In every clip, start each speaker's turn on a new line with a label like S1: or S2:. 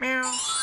S1: Meow.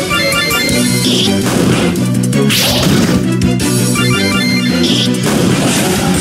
S1: Thank you.